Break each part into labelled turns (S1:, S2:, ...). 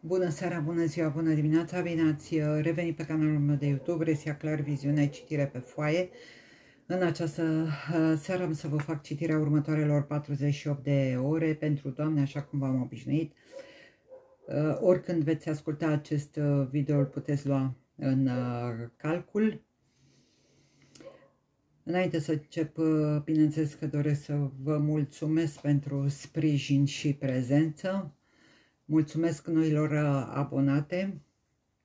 S1: Bună seara, bună ziua, bună dimineața, bine ați uh, revenit pe canalul meu de YouTube, Resia Clar Viziune, citire pe foaie. În această uh, seară am să vă fac citirea următoarelor 48 de ore pentru Doamne, așa cum v-am obișnuit. Uh, oricând veți asculta acest video, îl puteți lua în calcul. Înainte să încep, bineînțeles că doresc să vă mulțumesc pentru sprijin și prezență. Mulțumesc noilor uh, abonate,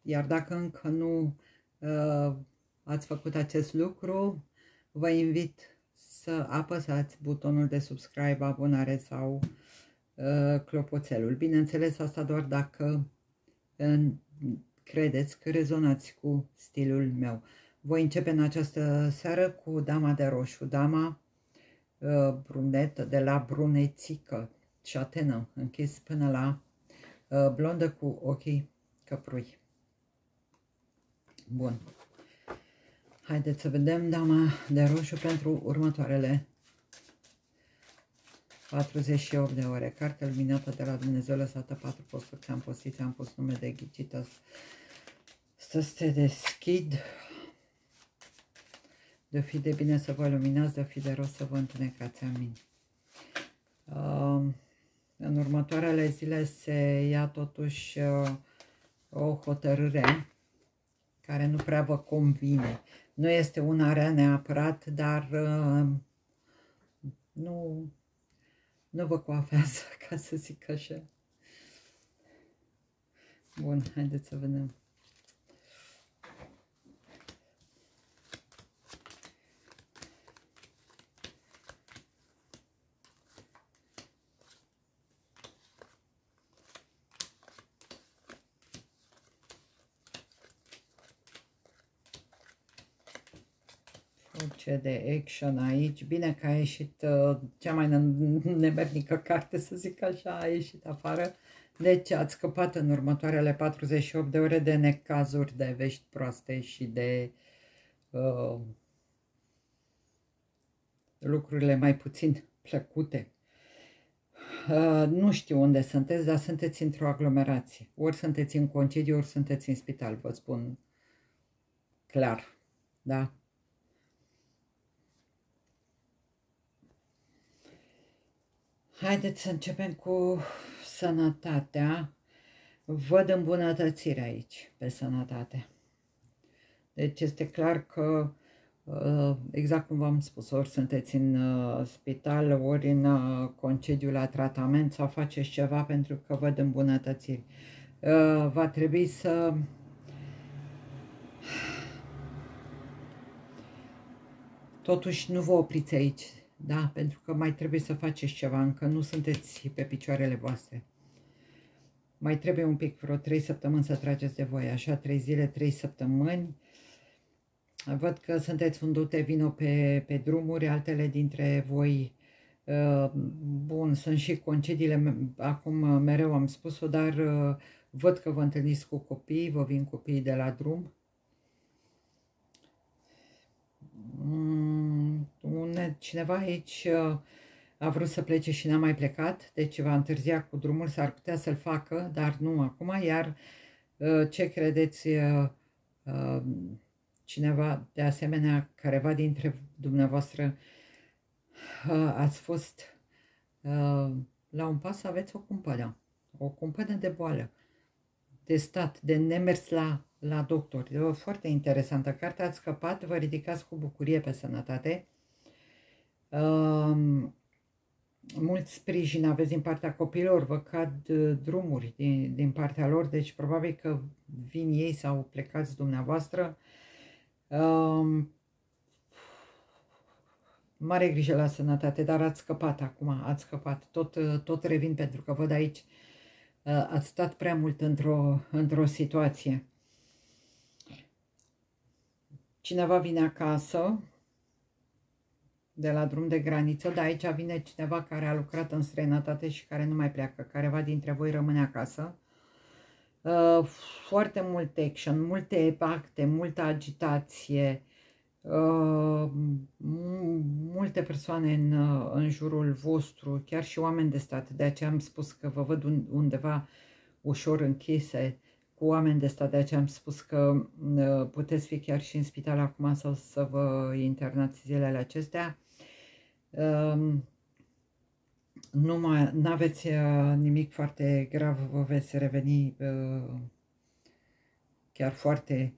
S1: iar dacă încă nu uh, ați făcut acest lucru, vă invit să apăsați butonul de subscribe, abonare sau uh, clopoțelul. Bineînțeles, asta doar dacă uh, credeți că rezonați cu stilul meu. Voi începe în această seară cu dama de roșu, dama uh, brunetă de la brunețică, șatenă, închis până la Uh, blondă cu ochii căprui. Bun. Haideți să vedem dama de roșu pentru următoarele 48 de ore. Carte luminată de la Dumnezeu lăsată 4 posturi. Ți-am postit, ți-am pus nume de ghicită. Să te deschid. De fi de bine să vă luminați, de fi de rost să vă întunecați. Amin. Uh, în următoarele zile se ia totuși uh, o hotărâre care nu prea vă convine. Nu este una rea neapărat, dar uh, nu, nu vă coafează, ca să zic așa. Bun, haideți să vedem. Ce de action aici. Bine că a ieșit uh, cea mai nemernică carte, să zic așa, a ieșit afară. Deci ați scăpat în următoarele 48 de ore de necazuri, de vești proaste și de uh, lucrurile mai puțin plăcute. Uh, nu știu unde sunteți, dar sunteți într-o aglomerație. Ori sunteți în concediu, ori sunteți în spital, vă spun clar. Da? Haideți să începem cu sănătatea. Văd îmbunătățire aici pe sănătate. Deci este clar că, uh, exact cum v-am spus, ori sunteți în uh, spital, ori în uh, concediu la tratament sau faceți ceva pentru că văd îmbunătățiri. Va trebui să Totuși nu vă opriți aici da? Pentru că mai trebuie să faceți ceva, încă nu sunteți pe picioarele voastre. Mai trebuie un pic, vreo 3 săptămâni să trageți de voi, așa, 3 zile, 3 săptămâni. Văd că sunteți fundute vino pe, pe drumuri, altele dintre voi, uh, bun, sunt și concediile, acum mereu am spus-o, dar uh, văd că vă întâlniți cu copii, vă vin copiii de la drum. Mm, cineva aici uh, a vrut să plece și n-a mai plecat, deci va întârzia cu drumul, s-ar putea să-l facă, dar nu acum, iar uh, ce credeți uh, cineva, de asemenea, careva dintre dumneavoastră ați fost la un pas să aveți o cumpănă, o cumpănă de boală, de stat, de nemers la, la doctor. E o foarte interesantă carte, ați scăpat, vă ridicați cu bucurie pe sănătate, Um, mult sprijin aveți din partea copilor, vă cad uh, drumuri din, din partea lor, deci probabil că vin ei sau plecați dumneavoastră. Um, mare grijă la sănătate, dar ați scăpat acum, ați scăpat. Tot, uh, tot revin pentru că văd aici, uh, ați stat prea mult într-o într, situație. Cineva vine acasă, de la drum de graniță, dar aici vine cineva care a lucrat în străinătate și care nu mai pleacă. Careva dintre voi rămâne acasă. Uh, foarte mult action, multe acte, multă agitație, uh, multe persoane în, în jurul vostru, chiar și oameni de stat. De aceea am spus că vă văd undeva ușor închise, cu oameni de stat, de aceea am spus că uh, puteți fi chiar și în spital acum sau să vă internați zilele acestea. Um, nu mai aveți uh, nimic foarte grav, vă veți reveni uh, chiar foarte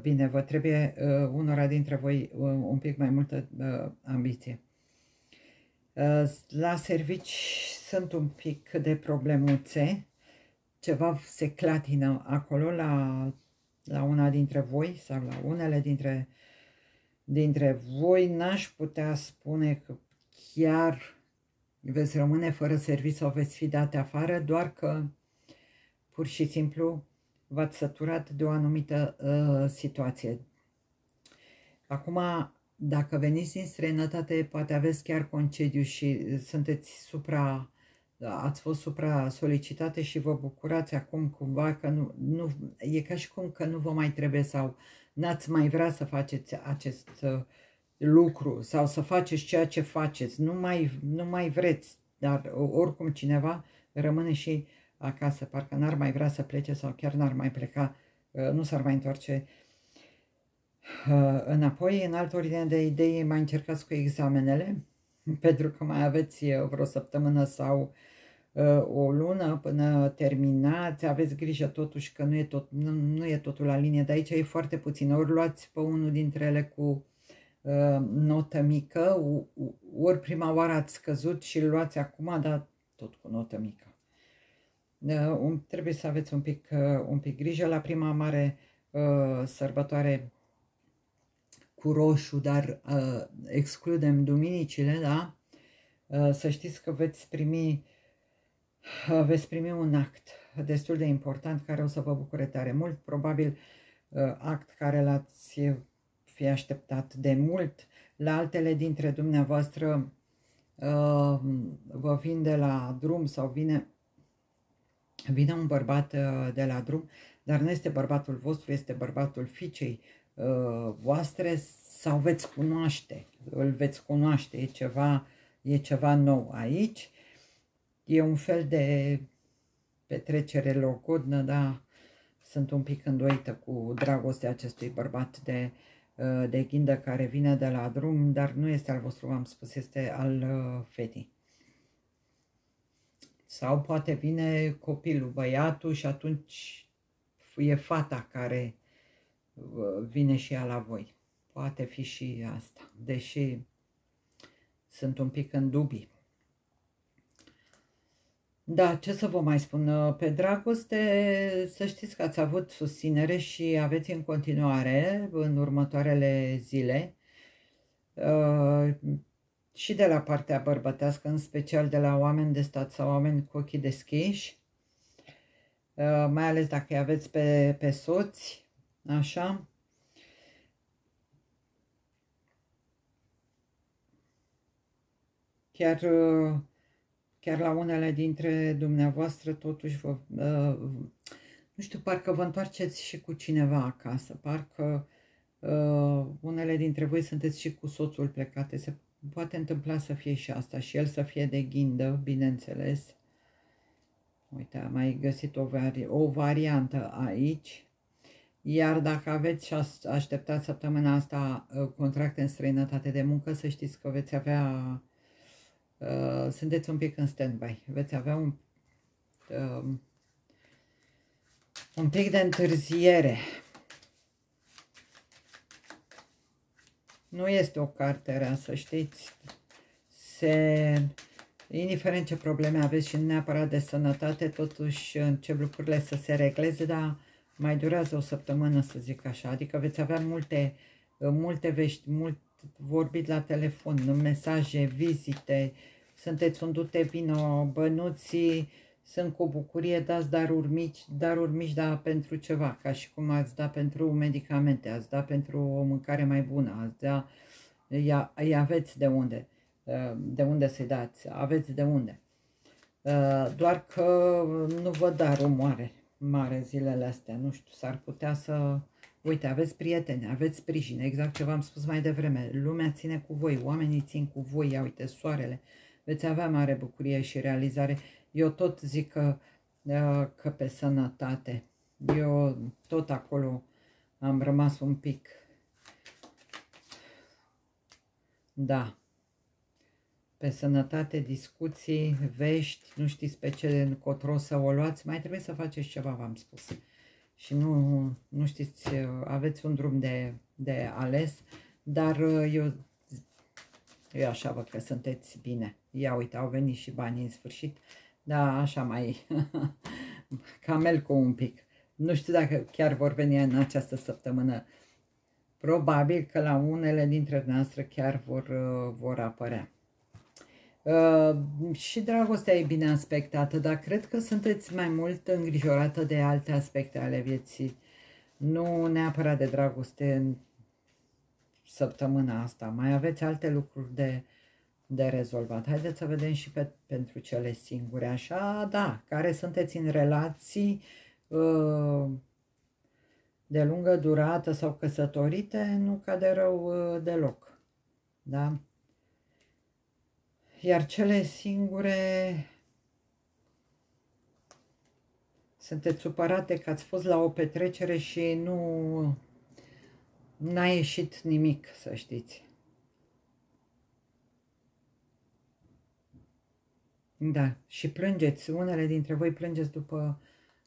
S1: bine. Vă trebuie unora dintre voi un pic mai multă ambiție. La servici sunt un pic de problemuțe, ceva se clatină acolo la, la una dintre voi sau la unele dintre, dintre voi. N-aș putea spune că chiar veți rămâne fără serviciu sau veți fi date afară, doar că pur și simplu v-ați săturat de o anumită uh, situație. Acum, dacă veniți din străinătate, poate aveți chiar concediu și sunteți supra da, ați fost supra-solicitate și vă bucurați acum cumva că nu, nu, e ca și cum că nu vă mai trebuie sau n-ați mai vrea să faceți acest uh, lucru sau să faceți ceea ce faceți, nu mai, nu mai vreți, dar oricum cineva rămâne și acasă, parcă n-ar mai vrea să plece sau chiar n-ar mai pleca, uh, nu s-ar mai întoarce uh, înapoi. În altă ordine de idei, mai încercați cu examenele, pentru că mai aveți vreo săptămână sau uh, o lună până terminați, aveți grijă totuși că nu e, tot, nu, nu e totul la linie, dar aici e foarte puțin. Ori luați pe unul dintre ele cu uh, notă mică, ori prima oară ați scăzut și îl luați acum, dar tot cu notă mică. Uh, un, trebuie să aveți un pic, uh, un pic grijă. La prima mare uh, sărbătoare cu roșu, dar uh, excludem duminicile, da? Uh, să știți că veți primi, uh, veți primi un act destul de important care o să vă bucure tare mult, probabil uh, act care l-ați fi așteptat de mult. La altele dintre dumneavoastră uh, vă vin de la drum sau vine, vine un bărbat uh, de la drum, dar nu este bărbatul vostru, este bărbatul fiicei Uh, voastre sau veți cunoaște, îl veți cunoaște, e ceva, e ceva nou aici. E un fel de petrecere logodnă, dar sunt un pic îndoită cu dragostea acestui bărbat de, uh, de ghindă care vine de la drum, dar nu este al vostru, am spus, este al uh, fetii. Sau poate vine copilul, băiatul și atunci e fata care vine și ea la voi. Poate fi și asta, deși sunt un pic în dubii. Da, ce să vă mai spun, pe dragoste să știți că ați avut susținere și aveți în continuare în următoarele zile uh, și de la partea bărbătească, în special de la oameni de stat sau oameni cu ochii deschiși, uh, mai ales dacă îi aveți pe, pe soți, Așa. Chiar, chiar la unele dintre dumneavoastră, totuși, vă, uh, nu știu, parcă vă întoarceți și cu cineva acasă, parcă uh, unele dintre voi sunteți și cu soțul plecate. Se poate întâmpla să fie și asta, și el să fie de ghindă, bineînțeles. Uite, am mai găsit o, vari o variantă aici. Iar dacă aveți și așteptați săptămâna asta uh, contracte în străinătate de muncă, să știți că veți avea, uh, sunteți un pic în stand-by, veți avea un, uh, un pic de întârziere. Nu este o carte rea, să știți. Se, indiferent ce probleme aveți și neapărat de sănătate, totuși încep lucrurile să se regleze, dar mai durează o săptămână, să zic așa, adică veți avea multe, multe vești, mult vorbit la telefon, mesaje, vizite, sunteți un dute vino, bănuții, sunt cu bucurie, dați daruri mici, daruri mici, dar pentru ceva, ca și cum ați da pentru medicamente, ați da pentru o mâncare mai bună, ați da, ia, îi aveți de unde, de unde să-i dați, aveți de unde. Doar că nu vă da rumoare, mare zilele astea, nu știu, s-ar putea să... Uite, aveți prieteni, aveți sprijin, exact ce v-am spus mai devreme. Lumea ține cu voi, oamenii țin cu voi, ia uite, soarele. Veți avea mare bucurie și realizare. Eu tot zic că că pe sănătate. Eu tot acolo am rămas un pic. Da. Pe sănătate, discuții, vești, nu știți pe ce încotro să o luați, mai trebuie să faceți ceva, v-am spus. Și nu, nu știți, aveți un drum de, de ales, dar eu, eu așa văd că sunteți bine. Ia uite, au venit și banii în sfârșit, da, așa mai camel cu un pic. Nu știu dacă chiar vor veni în această săptămână. Probabil că la unele dintre noastre chiar vor, uh, vor apărea. Uh, și dragostea e bine aspectată, dar cred că sunteți mai mult îngrijorată de alte aspecte ale vieții. Nu neapărat de dragoste în săptămâna asta. Mai aveți alte lucruri de, de rezolvat. Haideți să vedem și pe, pentru cele singure. Așa, da, care sunteți în relații uh, de lungă durată sau căsătorite, nu cade rău uh, deloc. Da? Iar cele singure sunteți supărate că ați fost la o petrecere și nu n-a ieșit nimic, să știți. Da, și plângeți, unele dintre voi plângeți după,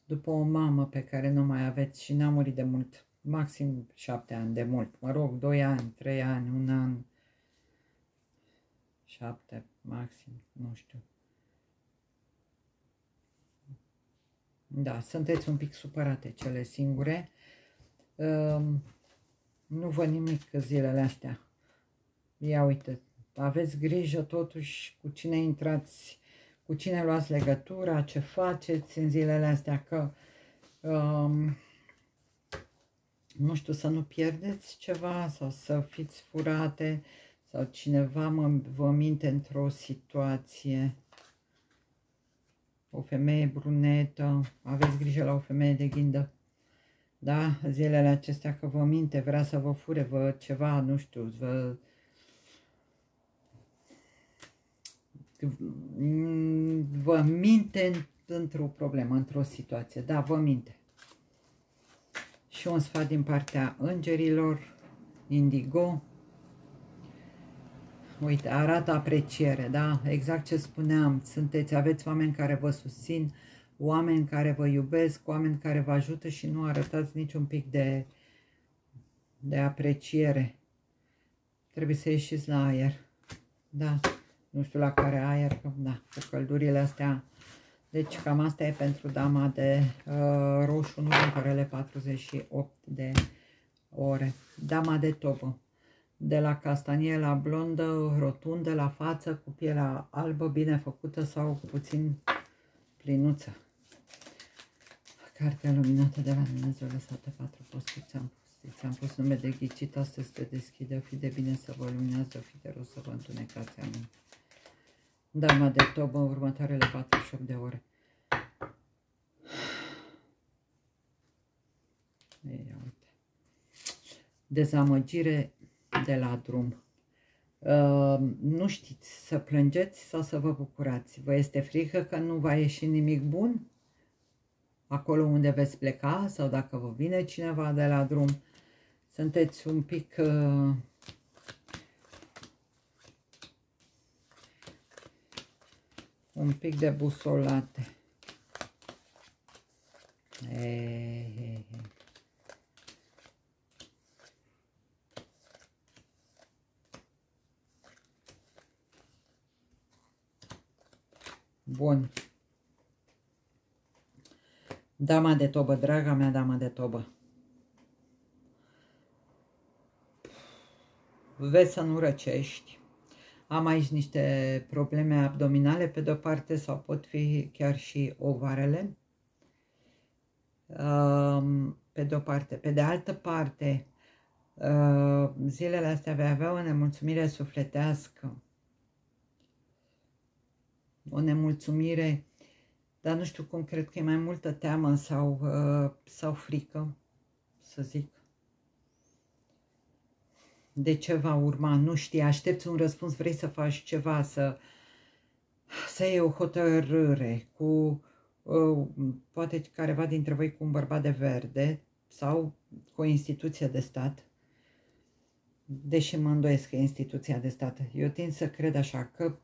S1: după o mamă pe care nu mai aveți și n-a murit de mult, maxim șapte ani, de mult, mă rog, doi ani, trei ani, un an, șapte, maxim, nu știu. Da, sunteți un pic supărate cele singure. Um, nu văd nimic zilele astea. Ia uite, aveți grijă totuși cu cine intrați, cu cine luați legătura, ce faceți în zilele astea, că um, nu știu, să nu pierdeți ceva sau să fiți furate sau cineva mă, vă minte într-o situație. O femeie brunetă, aveți grijă la o femeie de ghindă. Da, zilele acestea că vă minte, vrea să vă fure vă ceva, nu știu, vă... Vă minte într-o problemă, într-o situație. Da, vă minte. Și un sfat din partea îngerilor, indigo, Uite, arată apreciere, da? Exact ce spuneam. Sunteți, aveți oameni care vă susțin, oameni care vă iubesc, oameni care vă ajută și nu arătați niciun pic de, de apreciere. Trebuie să ieșiți la aer. Da, nu știu la care aer, da, cu căldurile astea. Deci cam asta e pentru dama de uh, roșu, nu pentru 48 de ore. Dama de tobă de la castanie la blondă, rotundă la față, cu pielea albă, bine făcută sau puțin plinuță. Cartea luminată de la Dumnezeu lăsată patru posturi ți-am pus. Ți-am pus nume de ghicit, astăzi te deschide, fi de bine să vă luminează, fi de rău să vă întunecați, amin. Dama de tobă în următoarele 48 de ore. Ia uite. Dezamăgire de la drum. Uh, nu știți să plângeți sau să vă bucurați. Vă este frică că nu va ieși nimic bun acolo unde veți pleca sau dacă vă vine cineva de la drum. Sunteți un pic... Uh, un pic de busolate. E, e, e. Bun. Dama de tobă, draga mea dama de tobă. Vezi să nu răcești. Am aici niște probleme abdominale pe de-o parte sau pot fi chiar și ovarele. Pe de-o parte. Pe de altă parte, zilele astea vei avea o nemulțumire sufletească o nemulțumire, dar nu știu cum, cred că e mai multă teamă sau, uh, sau frică, să zic. De ce va urma? Nu știi, aștepți un răspuns, vrei să faci ceva, să, să iei o hotărâre cu uh, poate careva dintre voi cu un bărbat de verde sau cu o instituție de stat, deși mă îndoiesc că e instituția de stat. Eu tind să cred așa că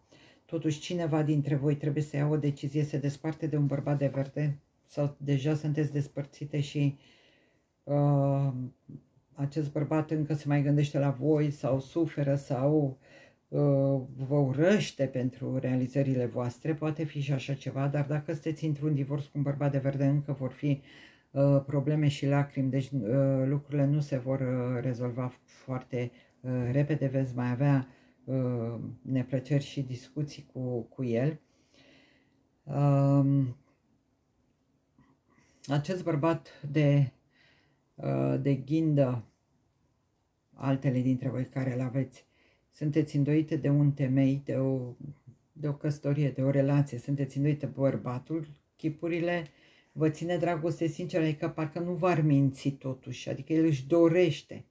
S1: totuși cineva dintre voi trebuie să ia o decizie, se desparte de un bărbat de verde sau deja sunteți despărțite și uh, acest bărbat încă se mai gândește la voi sau suferă sau uh, vă urăște pentru realizările voastre, poate fi și așa ceva, dar dacă sunteți într-un divorț cu un bărbat de verde, încă vor fi uh, probleme și lacrimi, deci uh, lucrurile nu se vor uh, rezolva foarte uh, repede, veți mai avea uh, neplăceri și discuții cu, cu el. Uh, acest bărbat de, uh, de ghindă, altele dintre voi care îl aveți, sunteți îndoite de un temei, de o, de o căsătorie, de o relație, sunteți îndoite bărbatul, chipurile vă ține dragoste sinceră, adică parcă nu v-ar minți totuși, adică el își dorește,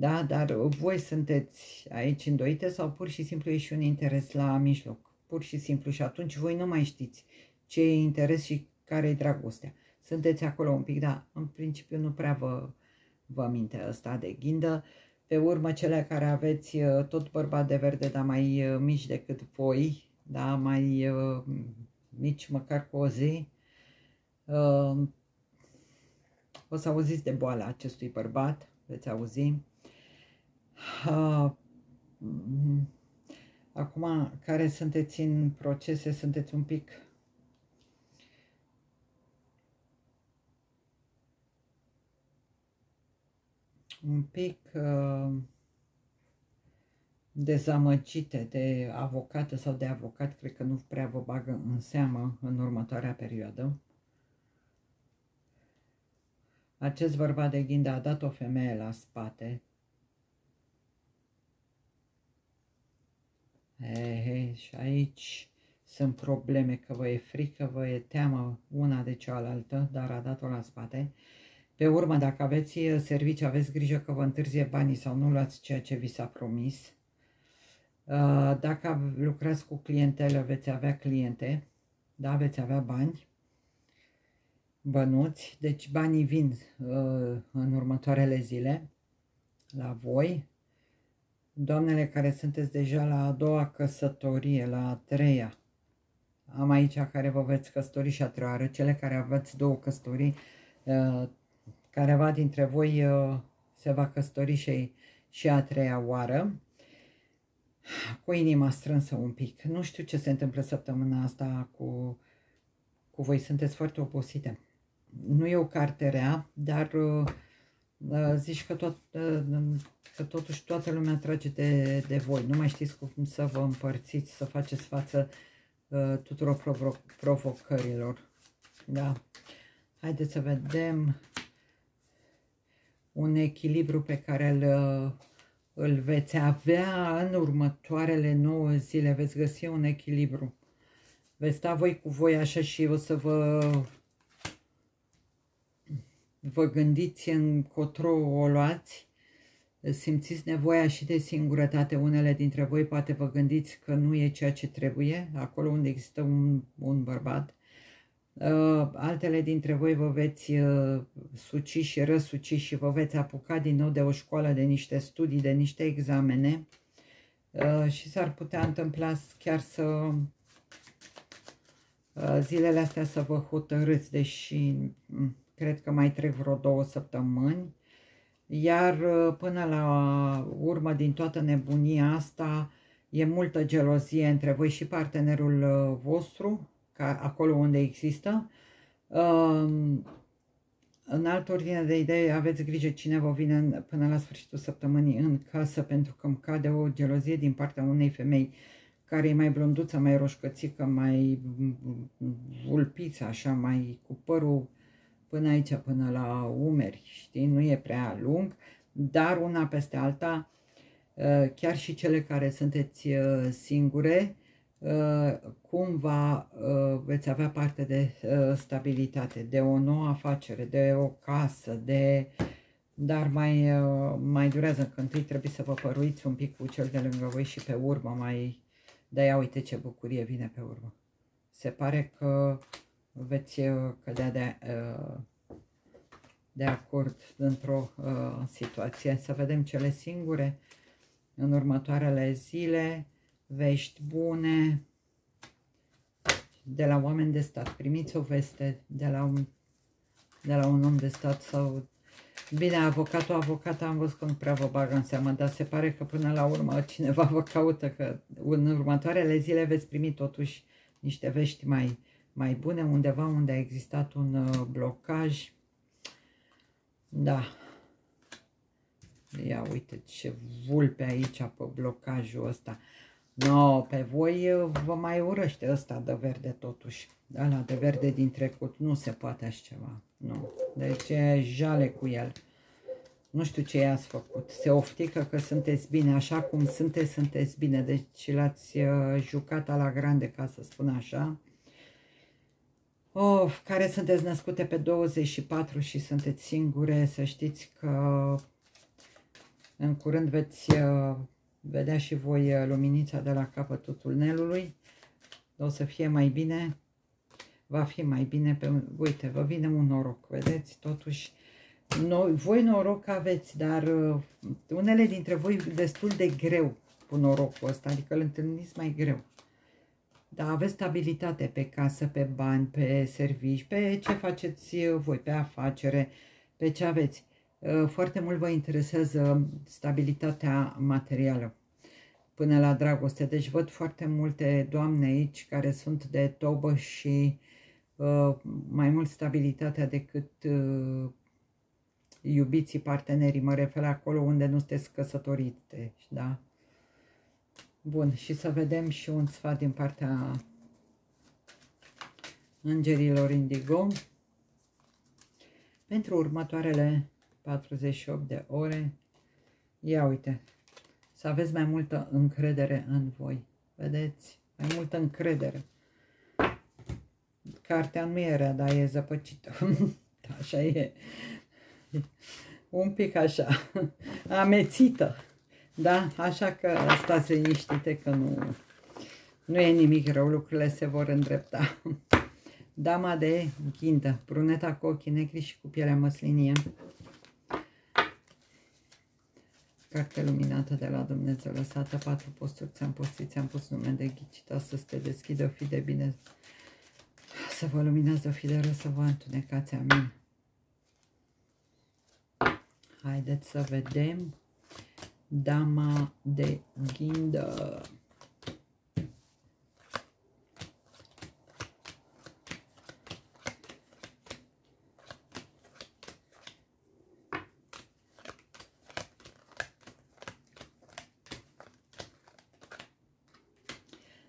S1: da? Dar voi sunteți aici îndoite sau pur și simplu e și un interes la mijloc, pur și simplu și atunci voi nu mai știți ce e interes și care e dragostea sunteți acolo un pic, dar în principiu nu prea vă, vă minte ăsta de ghindă. Pe urmă, cele care aveți uh, tot bărbat de verde, dar mai uh, mici decât voi, da, mai uh, mici măcar cu o zi, uh, o să auziți de boala acestui bărbat, veți auzi. Uh, acum, care sunteți în procese, sunteți un pic un pic uh, dezamăgite de avocată sau de avocat, cred că nu prea vă bagă în seamă în următoarea perioadă. Acest bărbat de ghindă a dat o femeie la spate. He, he, și aici sunt probleme, că vă e frică, vă e teamă una de cealaltă, dar a dat-o la spate. Pe urmă, dacă aveți uh, servicii, aveți grijă că vă întârzie banii sau nu luați ceea ce vi s-a promis. Uh, dacă lucrați cu clientele, veți avea cliente, da, veți avea bani, bănuți, deci banii vin uh, în următoarele zile la voi. Doamnele care sunteți deja la a doua căsătorie, la a treia, am aici care vă veți căsători și a treia cele care aveți două căsătorii, Careva dintre voi uh, se va căsători și, și a treia oară, cu inima strânsă un pic. Nu știu ce se întâmplă săptămâna asta cu, cu voi, sunteți foarte obosite. Nu e o carte rea, dar uh, uh, zici că, tot, că totuși toată lumea trage de, de voi. Nu mai știți cum să vă împărțiți, să faceți față tuturor provo provocărilor. Da. Haideți să vedem un echilibru pe care îl, îl veți avea în următoarele 9 zile, veți găsi un echilibru. Veți sta voi cu voi așa și o să vă, vă gândiți încotro o luați, simțiți nevoia și de singurătate. Unele dintre voi poate vă gândiți că nu e ceea ce trebuie, acolo unde există un, un bărbat, Uh, altele dintre voi vă veți uh, suci și răsuci și vă veți apuca din nou de o școală, de niște studii, de niște examene uh, și s-ar putea întâmpla chiar să zilele astea să vă hotărâți, deși mm, cred că mai trec vreo două săptămâni, iar până la urmă din toată nebunia asta e multă gelozie între voi și partenerul vostru, ca acolo unde există. Um, în altă ordine de idei, aveți grijă cine vă vine până la sfârșitul săptămânii în casă, pentru că îmi cade o gelozie din partea unei femei care e mai blonduță, mai roșcățică, mai vulpiță, așa, mai cu părul până aici, până la umeri, știi, nu e prea lung, dar una peste alta, uh, chiar și cele care sunteți uh, singure, Uh, cumva uh, veți avea parte de uh, stabilitate, de o nouă afacere, de o casă, de... dar mai, mai durează, că întâi trebuie să vă păruiți un pic cu cel de lângă voi și pe urmă mai... Da, ia uite ce bucurie vine pe urmă. Se pare că veți uh, cădea de, uh, de acord într-o uh, situație. Să vedem cele singure în următoarele zile, vești bune de la oameni de stat. Primiți o veste de la un, de la un om de stat sau Bine, avocatul, avocata am văzut că nu prea vă bagă în seamă, dar se pare că până la urmă cineva vă caută, că în următoarele zile veți primi totuși niște vești mai, mai bune, undeva unde a existat un uh, blocaj. Da. Ia uite ce vulpe aici pe blocajul ăsta. No, pe voi uh, vă mai urăște ăsta de verde totuși. Da, la de verde din trecut nu se poate așa ceva. Nu. Deci e jale cu el. Nu știu ce i-ați făcut. Se oftică că sunteți bine. Așa cum sunteți, sunteți bine. Deci l-ați uh, jucat la grande, ca să spun așa. Of, care sunteți născute pe 24 și sunteți singure, să știți că în curând veți uh, vedea și voi uh, luminița de la capătul tunelului. O să fie mai bine, va fi mai bine. Pe, uite, vă vine un noroc, vedeți? Totuși, noi, voi noroc aveți, dar uh, unele dintre voi destul de greu cu norocul ăsta, adică îl întâlniți mai greu. Dar aveți stabilitate pe casă, pe bani, pe servici, pe ce faceți voi, pe afacere, pe ce aveți. Uh, foarte mult vă interesează stabilitatea materială până la dragoste. Deci văd foarte multe doamne aici care sunt de tobă și uh, mai mult stabilitatea decât uh, iubiții partenerii. Mă refer acolo unde nu sunteți căsătorite, da? Bun, și să vedem și un sfat din partea îngerilor indigo pentru următoarele 48 de ore. Ia uite, să aveți mai multă încredere în voi. Vedeți? Mai multă încredere. Cartea nu e rea, dar e zăpăcită. așa e. Un pic așa. Amețită. Da? Așa că stați liniștite că nu, nu e nimic rău, lucrurile se vor îndrepta. Dama de ghindă, bruneta cu ochii negri și cu pielea măslinie. Carte luminată de la Dumnezeu, lăsată patru posturi, ți-am postit, ți-am pus nume de ghicita, să te deschidă, fi de bine, să vă luminați, o fi de rău, să vă întunecați, amin. Haideți să vedem Dama de ghindă.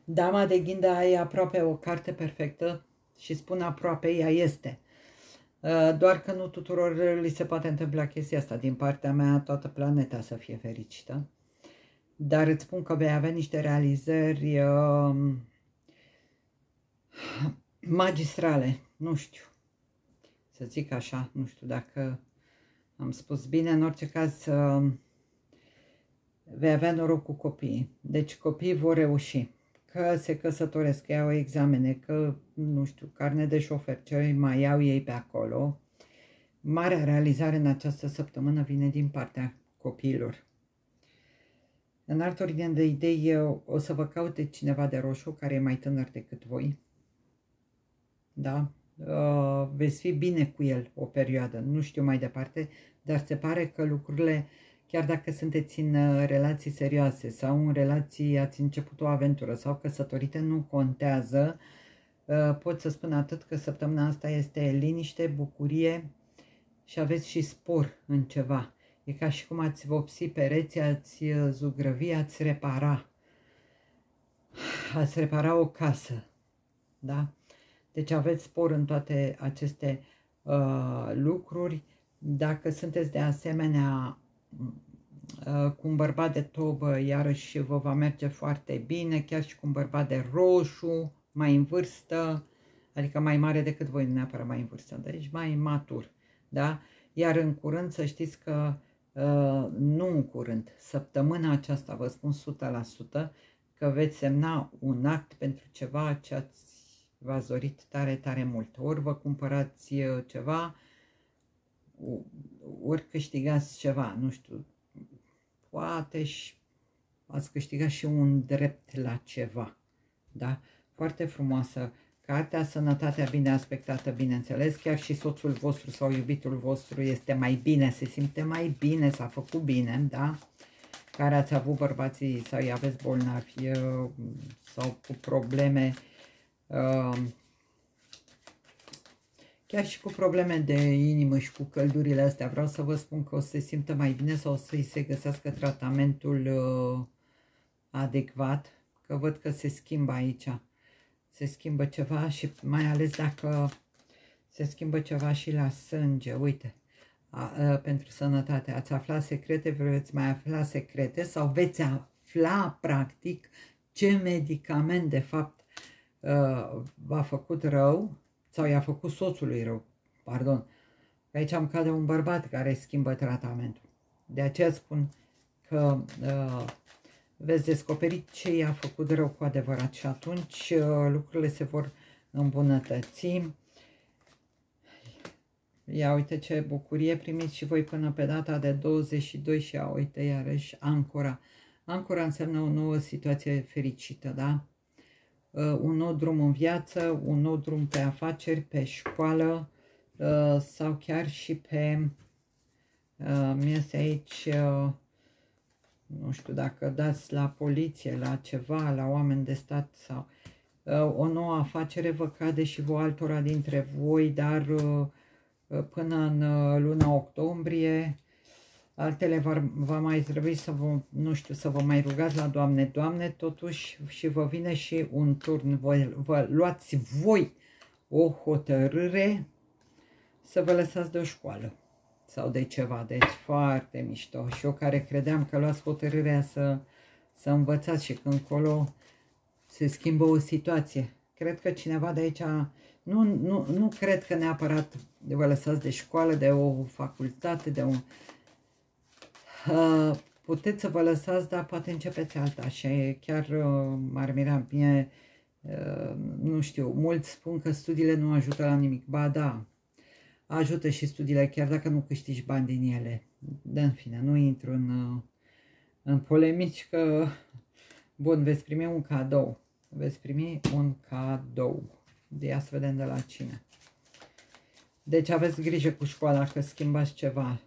S1: Dama de ghindă e aproape o carte perfectă și spun aproape, ea este. Uh, doar că nu tuturor li se poate întâmpla chestia asta. Din partea mea, toată planeta să fie fericită. Dar îți spun că vei avea niște realizări uh, magistrale. Nu știu. Să zic așa, nu știu dacă am spus bine. În orice caz, uh, vei avea noroc cu copiii. Deci copiii vor reuși că se căsătoresc, că iau examene, că, nu știu, carne de șofer, ce mai iau ei pe acolo. Marea realizare în această săptămână vine din partea copiilor. În altă ordine de idei, o să vă caute cineva de roșu care e mai tânăr decât voi. Da? Uh, veți fi bine cu el o perioadă, nu știu mai departe, dar se pare că lucrurile uh, chiar dacă sunteți în uh, relații serioase sau în relații ați început o aventură sau căsătorite, nu contează. Uh, pot să spun atât că săptămâna asta este liniște, bucurie și aveți și spor în ceva. E ca și cum ați vopsi pereți, ați uh, zugrăvi, ați repara. Ați repara o casă. Da? Deci aveți spor în toate aceste uh, lucruri. Dacă sunteți de asemenea Uh, cu un bărbat de tobă, iarăși vă va merge foarte bine, chiar și cu un bărbat de roșu, mai în vârstă, adică mai mare decât voi, nu neapărat mai în vârstă, deci mai matur, da? Iar în curând să știți că, uh, nu în curând, săptămâna aceasta, vă spun 100%, că veți semna un act pentru ceva ce ați v-ați dorit tare, tare mult. Ori vă cumpărați uh, ceva, ori câștigați ceva, nu știu, poate și ați câștigat și un drept la ceva. Da? Foarte frumoasă cartea, sănătatea bine aspectată, bineînțeles, chiar și soțul vostru sau iubitul vostru este mai bine, se simte mai bine, s-a făcut bine, da? Care ați avut bărbații sau îi aveți bolnavi uh, sau cu probleme uh, chiar și cu probleme de inimă și cu căldurile astea, vreau să vă spun că o să se simtă mai bine sau o să-i se găsească tratamentul uh, adecvat, că văd că se schimbă aici. Se schimbă ceva și mai ales dacă se schimbă ceva și la sânge, uite, a, a, pentru sănătate. Ați aflat secrete, veți mai afla secrete sau veți afla practic ce medicament de fapt v-a făcut rău sau i-a făcut soțului rău, pardon. Aici am cade un bărbat care schimbă tratamentul. De aceea spun că uh, veți descoperi ce i-a făcut rău cu adevărat și atunci uh, lucrurile se vor îmbunătăți. Ia uite ce bucurie primiți și voi până pe data de 22 și ia uite iarăși Ancora. Ancora înseamnă o nouă situație fericită, da? Uh, un nou drum în viață, un nou drum pe afaceri, pe școală uh, sau chiar și pe, uh, mi este aici, nu știu dacă dați la poliție, la ceva, la oameni de stat sau o nouă afacere vă cade și vă altora dintre voi, dar până în luna octombrie altele va, va mai trebui să vă, nu știu, să vă mai rugați la Doamne, Doamne, totuși și vă vine și un turn, vă, vă luați voi o hotărâre să vă lăsați de o școală sau de ceva, deci foarte mișto. Și eu care credeam că luați hotărârea să, să învățați și când încolo se schimbă o situație. Cred că cineva de aici, nu, nu, nu cred că neapărat vă lăsați de școală, de o facultate, de un, Uh, puteți să vă lăsați, dar poate începeți alta și chiar uh, m-ar mira bine, uh, nu știu, mulți spun că studiile nu ajută la nimic. Ba da, ajută și studiile, chiar dacă nu câștigi bani din ele. Dar în fine, nu intru în, în polemici că, bun, veți primi un cadou. Veți primi un cadou. De ia să vedem de la cine. Deci aveți grijă cu școala că schimbați ceva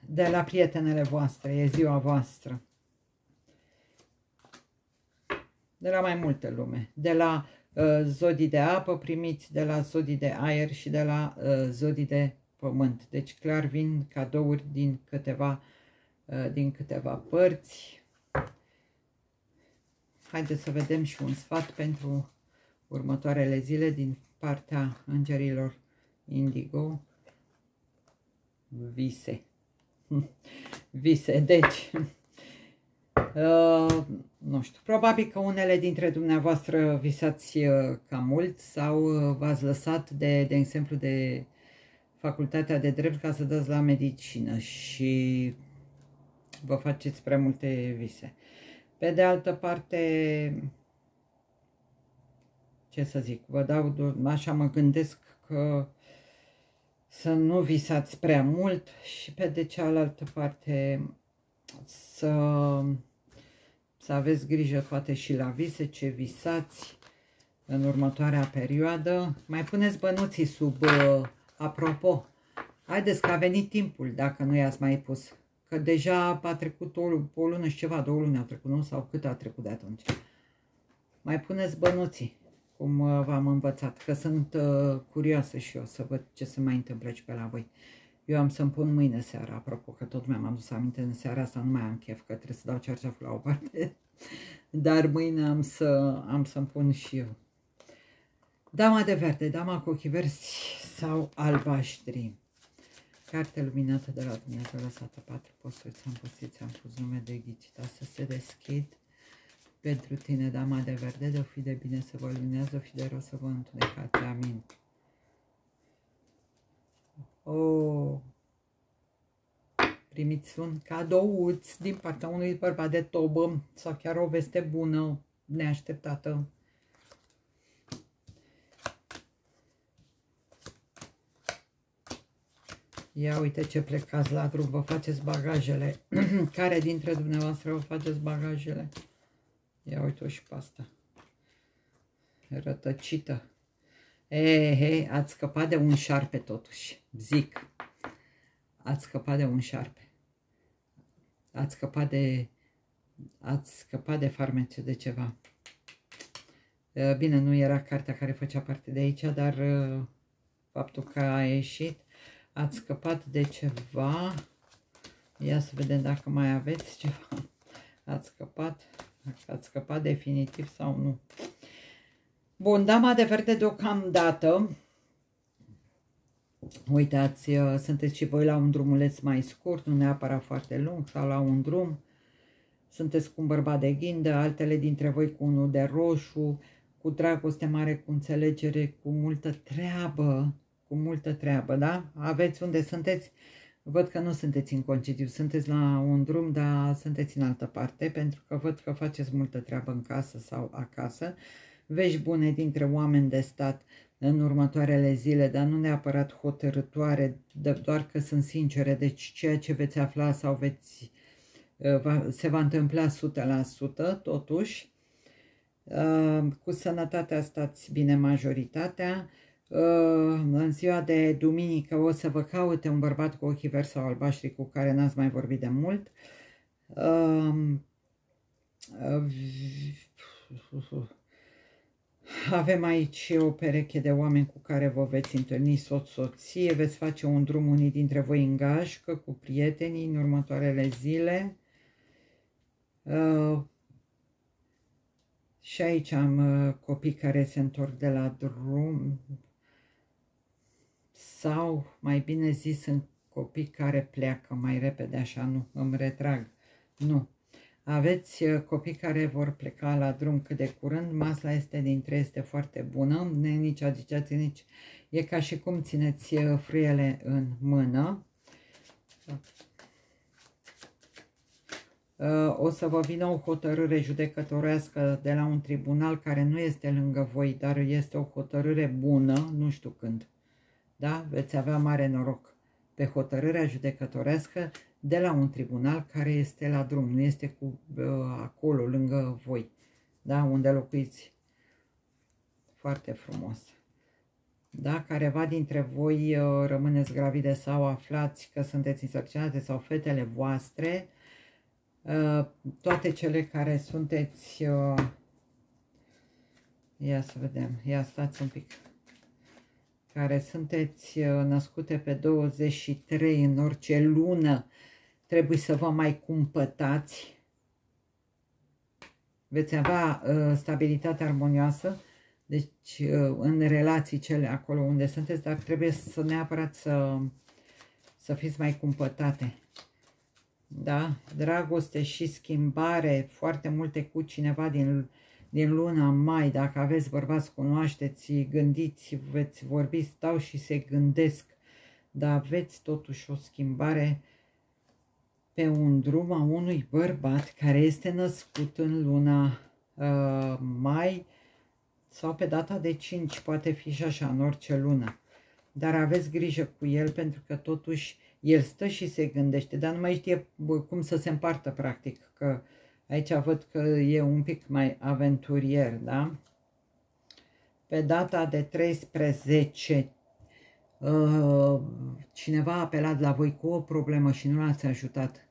S1: de la prietenele voastre, e ziua voastră. De la mai multe lume. De la uh, zodii de apă primiți, de la zodii de aer și de la uh, zodii de pământ. Deci clar vin cadouri din câteva, uh, din câteva părți. Haideți să vedem și un sfat pentru următoarele zile din partea îngerilor indigo vise. Vise, deci, uh, nu știu, probabil că unele dintre dumneavoastră visați uh, cam mult sau uh, v-ați lăsat de, de exemplu, de facultatea de drept ca să dați la medicină și vă faceți prea multe vise. Pe de altă parte, ce să zic, vă dau, așa mă gândesc că să nu visați prea mult și pe de cealaltă parte să, să aveți grijă poate și la vise, ce visați în următoarea perioadă. Mai puneți bănuții sub, uh, apropo, haideți că a venit timpul dacă nu i-ați mai pus. Că deja a trecut o, o lună și ceva, două luni a trecut, nu? Sau cât a trecut de atunci. Mai puneți bănuții cum uh, v-am învățat, că sunt uh, curioasă și eu să văd ce se mai întâmplă și pe la voi. Eu am să-mi pun mâine seara, apropo, că tot mi-am adus aminte în seara asta, nu mai am chef, că trebuie să dau cearceaful la o parte. Dar mâine am să am să-mi pun și eu. Dama de verde, dama cu ochii verzi sau albaștri. Carte luminată de la Dumnezeu lăsată patru posturi, ți-am pustit, ți-am pus nume de ghicita să se deschid pentru tine, dama de verde, de-o fi de bine să vă luminează, o fi de rău să vă întunecați. Amin. Oh. Primiți un cadouț din partea unui bărbat de tobă sau chiar o veste bună, neașteptată. Ia uite ce plecați la drum, vă faceți bagajele. Care dintre dumneavoastră vă faceți bagajele? Ia uite-o și pe asta. Rătăcită. E, he, ați scăpat de un șarpe totuși, zic. Ați scăpat de un șarpe. Ați scăpat de... Ați scăpat de farmece de ceva. Bine, nu era cartea care făcea parte de aici, dar faptul că a ieșit, ați scăpat de ceva. Ia să vedem dacă mai aveți ceva. Ați scăpat, ați scăpat definitiv sau nu. Bun, dama de verde deocamdată. Uitați, uh, sunteți și voi la un drumuleț mai scurt, nu neapărat foarte lung, sau la un drum. Sunteți cu un bărbat de ghindă, altele dintre voi cu unul de roșu, cu dragoste mare, cu înțelegere, cu multă treabă, cu multă treabă, da? Aveți unde sunteți, văd că nu sunteți în concediu, sunteți la un drum, dar sunteți în altă parte, pentru că văd că faceți multă treabă în casă sau acasă vești bune dintre oameni de stat în următoarele zile, dar nu neapărat hotărătoare, doar că sunt sincere, deci ceea ce veți afla sau veți, uh, se va întâmpla 100% totuși. Uh, cu sănătatea stați bine majoritatea. Uh, în ziua de duminică o să vă caute un bărbat cu ochii verzi sau albaștri cu care n-ați mai vorbit de mult. Avem aici o pereche de oameni cu care vă veți întâlni soț-soție, veți face un drum unii dintre voi în gașcă cu prietenii în următoarele zile. Uh, și aici am uh, copii care se întorc de la drum sau, mai bine zis, sunt copii care pleacă mai repede, așa, nu, îmi retrag. Nu, aveți uh, copii care vor pleca la drum cât de curând, masla este dintre este foarte bună, nici agitați, nici e ca și cum țineți uh, frâiele în mână. Uh, o să vă vină o hotărâre judecătorească de la un tribunal care nu este lângă voi, dar este o hotărâre bună, nu știu când. Da? Veți avea mare noroc pe hotărârea judecătorească de la un tribunal care este la drum, nu este cu, uh, acolo, lângă voi, da, unde locuiți. Foarte frumos. Da, careva dintre voi uh, rămâneți gravide sau aflați că sunteți însărcinate sau fetele voastre, uh, toate cele care sunteți, uh, ia să vedem, ia stați un pic, care sunteți uh, născute pe 23 în orice lună, trebuie să vă mai cumpătați, veți avea uh, stabilitate armonioasă, deci uh, în relații cele acolo unde sunteți, dar trebuie să neapărat să, să fiți mai cumpătate. Da? Dragoste și schimbare, foarte multe cu cineva din, din luna mai, dacă aveți bărbați, cunoașteți, gândiți, veți vorbi, stau și se gândesc, dar aveți totuși o schimbare pe un drum a unui bărbat care este născut în luna uh, mai sau pe data de 5, poate fi și așa, în orice lună. Dar aveți grijă cu el pentru că totuși el stă și se gândește, dar nu mai știe cum să se împartă practic, că aici văd că e un pic mai aventurier, da? Pe data de 13 uh, cineva a apelat la voi cu o problemă și nu l-ați ajutat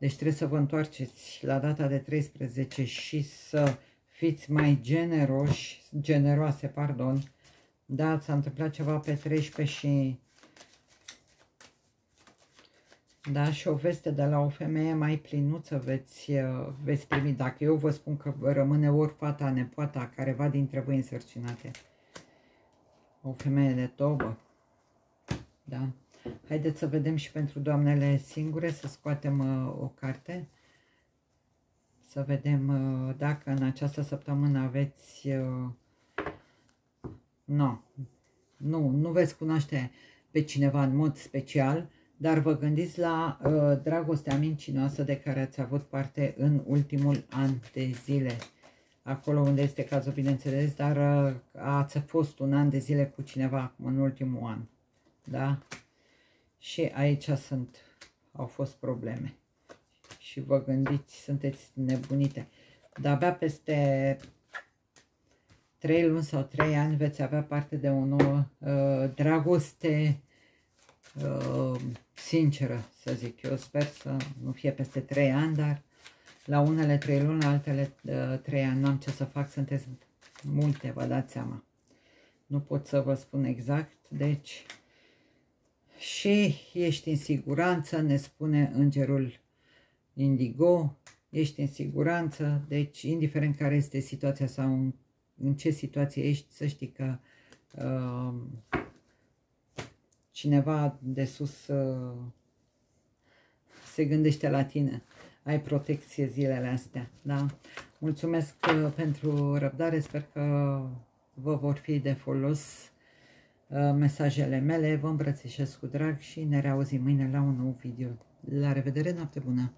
S1: deci trebuie să vă întoarceți la data de 13 și să fiți mai generoși, generoase, pardon. Da, s-a întâmplat ceva pe 13 și... Da, și o veste de la o femeie mai plinuță veți, veți primi. Dacă eu vă spun că rămâne ori fata, nepoata, careva dintre voi însărcinate. O femeie de tobă. Da. Haideți să vedem și pentru doamnele singure, să scoatem uh, o carte. Să vedem uh, dacă în această săptămână aveți... Uh, no, nu, nu veți cunoaște pe cineva în mod special, dar vă gândiți la uh, dragostea mincinoasă de care ați avut parte în ultimul an de zile. acolo unde este cazul, bineînțeles, dar uh, ați fost un an de zile cu cineva acum în ultimul an, da? Și aici sunt, au fost probleme. Și vă gândiți, sunteți nebunite. Dar abia peste 3 luni sau 3 ani veți avea parte de o nouă uh, dragoste uh, sinceră, să zic. Eu sper să nu fie peste 3 ani, dar la unele 3 luni, la altele uh, 3 ani. N-am ce să fac, sunteți multe, vă dați seama. Nu pot să vă spun exact, deci și ești în siguranță, ne spune îngerul Indigo, ești în siguranță, deci indiferent care este situația sau în, în ce situație ești, să știi că uh, cineva de sus uh, se gândește la tine. Ai protecție zilele astea, da? Mulțumesc uh, pentru răbdare, sper că vă vor fi de folos uh, mesajele mele, vă îmbrățișez cu drag și ne reauzim mâine la un nou video. La revedere, noapte bună!